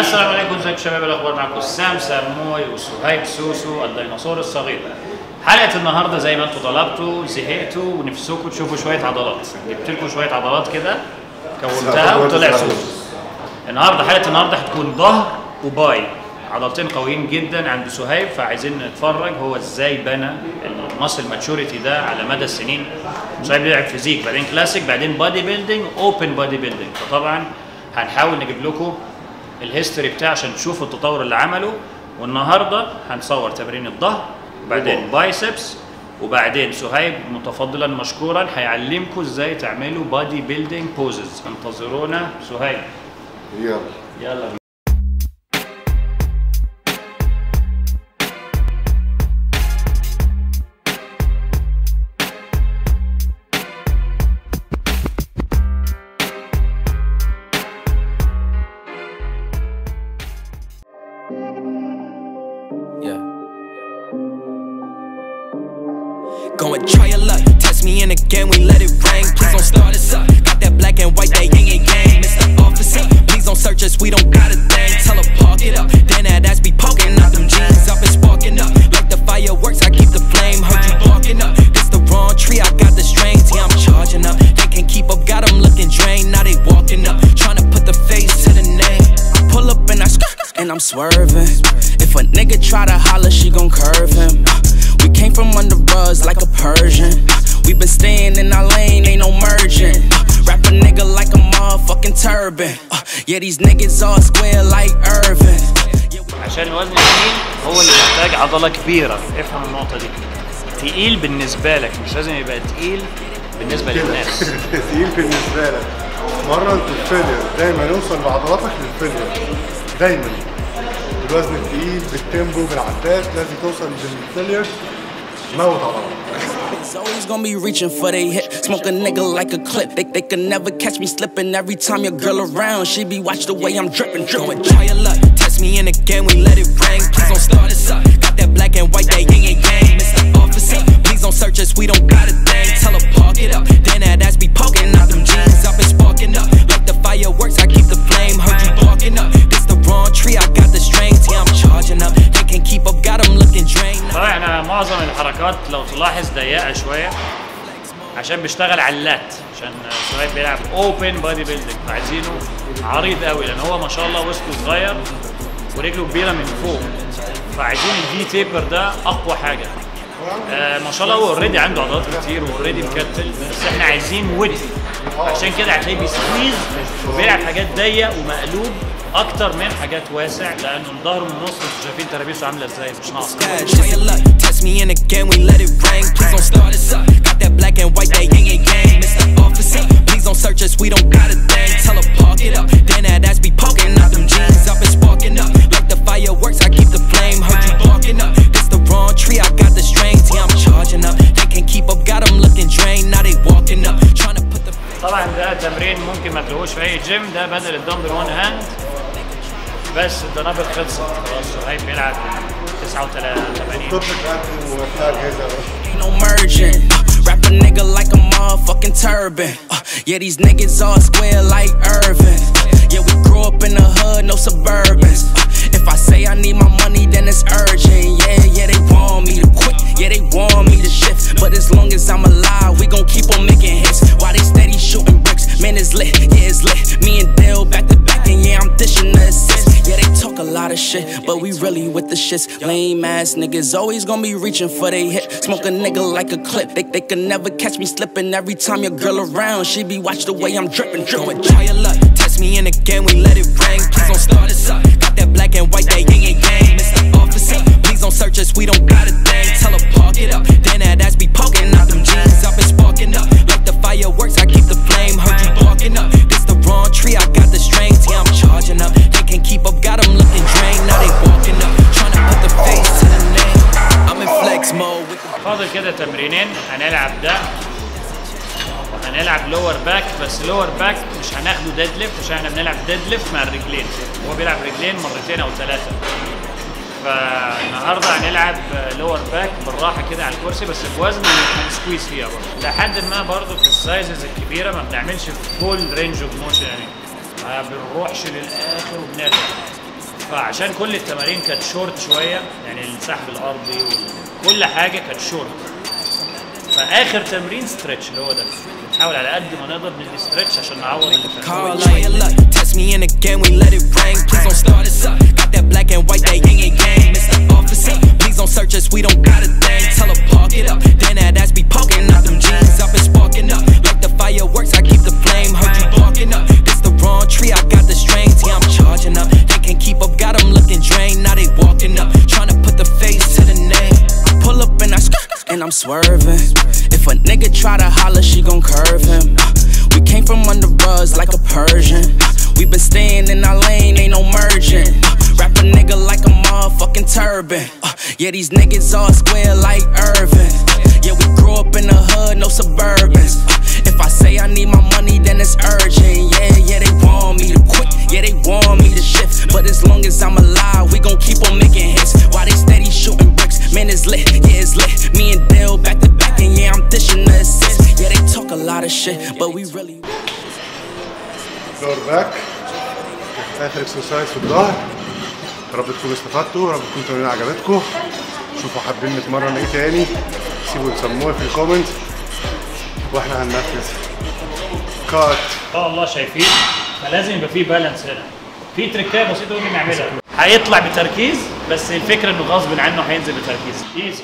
السلام عليكم ازيكم شباب الأخبار معكم؟ سام سموي وصهيب سوسو الديناصور الصغير. حلقة النهارده زي ما أنتم طلبتوا زهقتوا ونفسكم تشوفوا شوية عضلات. جبت لكم شوية عضلات كده كونتها وطلع سوسو. النهارده حلقة النهارده هتكون ظهر و bi. عضلتين قويين جدا عند سهيب فعايزين نتفرج هو إزاي بنى ال muscle maturity ده على مدى السنين. سهيب لعب physique بعدين كلاسيك بعدين bodybuilding open bodybuilding فطبعا هنحاول نجيب لكم ال history بتاعه عشان تشوفوا التطور اللي عمله. والنهارده هنصور تمرين الظهر وبعدين biceps وبعدين سهيب متفضلا مشكورا هيعلمكم إزاي تعملوا bodybuilding poses انتظرونا سهيب. يلا. يلا. Go and try your luck. Test me in again, we let it rain. Please don't start us up. Got that black and white, that yin and yang. Mr. Officer, please don't search us, we don't got a thing. Tell her park it up. Then that ass be poking out them jeans up and sparking up. Like the fireworks, I keep the flame. Heard you barking up. This the wrong tree, I got the strings. Yeah, I'm charging up. They can't keep up, got them looking drained. Now they walking up. Trying to put the face to the name. I pull up and I skirt, and I'm swerving. If a nigga try to holler, she gon' curve him. Uh, We came from under buzz like a Persian. Uh, We been staying in our lane, ain't no merging. Uh, Wrap a nigga like a motherfucking turban. Uh, Yeah, these niggas all square like Irvin. عشان الوزن التقيل هو اللي محتاج عضله كبيره افهم النقطه دي تقيل بالنسبة لك مش لازم يبقى تقيل بالنسبة للناس تقيل بالنسبة لك مرة انت ال failure دايما اوصل بعضلاتك لل failure دايما الوزن التقيل بالتيمبو بالعداد لازم توصل للفيلير موت عضلاتك Niggas always gonna be reaching for they hit. Smoke a nigga like a clip. They, they can never catch me slipping. Every time your girl around, she be watch the way I'm dripping, dripping. Try your luck, test me in again, we let it rain. Please don't start us up. Got that black and white, that yin and yang. Please don't search us, we don't got a thing. Tell her park it up. Then that ass be poking out them jeans up and sparking up. Like the fireworks, I keep the flame. Heard you barking up. This the wrong tree, I got the strings. Yeah, I'm charging up. They can't keep up, got them looking drained. طبعا إحنا معظم الحركات لو تلاحظ ضيقه شوية عشان بيشتغل على ال lat عشان سهيب بيلعب open bodybuilding فعايزينه عريض قوي لأن هو ما شاء الله وسطه صغير ورجله كبيره من فوق فعايزين ال V taper ده اقوى حاجة آه آه، ما شاء الله هو already عنده عضلات كتير و already مكتل بس إحنا عايزين width. عشان كده هتلاقيه بي squeeze وبيلعب حاجات ضيق ومقلوب أكتر من حاجات واسع لأنه الظهر من النص أنتوا شايفين ترابيسه عاملة إزاي مش ناقص تلاقوش في اي جيم ده بدل الدمبل وان هاند بس الدنابل خلصت خلاص سهيب بيلعب 89 طب الاكل وبتاع اجهزه Ain't no merging. Uh, wrap a nigga like a motherfucking turban. Uh, yeah, these niggas all square like Irvin. Yeah, we grew up in the hood, no suburbans. Uh, if I say I need my money, then it's urgent. Yeah, yeah, they want me to quit. Yeah, they want me to shift. But as long as I'm alive, we gon' But we really with the shits. Lame ass niggas always gonna be reaching for they hit. Smoke a nigga like a clip. They, they can never catch me slipping. Every time your girl around, she be watch the way I'm dripping, dripping. Try your luck, test me in again, we let it rain. Please don't start us up. Got that black and white, that yin and yang. Mr. Officer, please don't search us, we don't got a thing. Tell her park it up. فاضل كده تمرينين. هنلعب ده. هنلعب lower back بس lower back مش هناخده deadlift عشان إحنا بنلعب deadlift مع الرجلين. هو بيلعب رجلين مرتين أو ثلاثة. فالنهارده هنلعب lower back بالراحة كده على الكرسي بس بوزن هن squeeze فيها برضه. لحد ما برضه في ال sizes الكبيرة ما بنعملش full range of motion يعني. ما بنروحش للآخر وبنرجع فعشان كل التمارين كانت شورت شوية يعني السحب الأرضي وكل حاجة كانت شورت فآخر تمرين stretch اللي هو ده. بنحاول على قد ما نقدر ن stretch عشان نعوض اللي فات. We swerving. If a nigga try to holler, she gon' curve him. We came from under rugs like a Persian. We been staying in our lane, ain't no merging. Wrap a nigga like a motherfucking turban. Uh, yeah, these niggas all square like shit, but we really. back اخر exercise في الظهر يا رب تكونوا استفدتوا يا رب تكون التمرين عجبتكم شوفوا حابين نتمرن إيه تاني سيبوا تسموه في ال comment وإحنا هننفذ cut شاء الله شايفين فلازم يبقى في balance هنا في تريكات بسيطه ممكن نعملها هيطلع بتركيز بس الفكرة انه غصب عنه هينزل بتركيز easy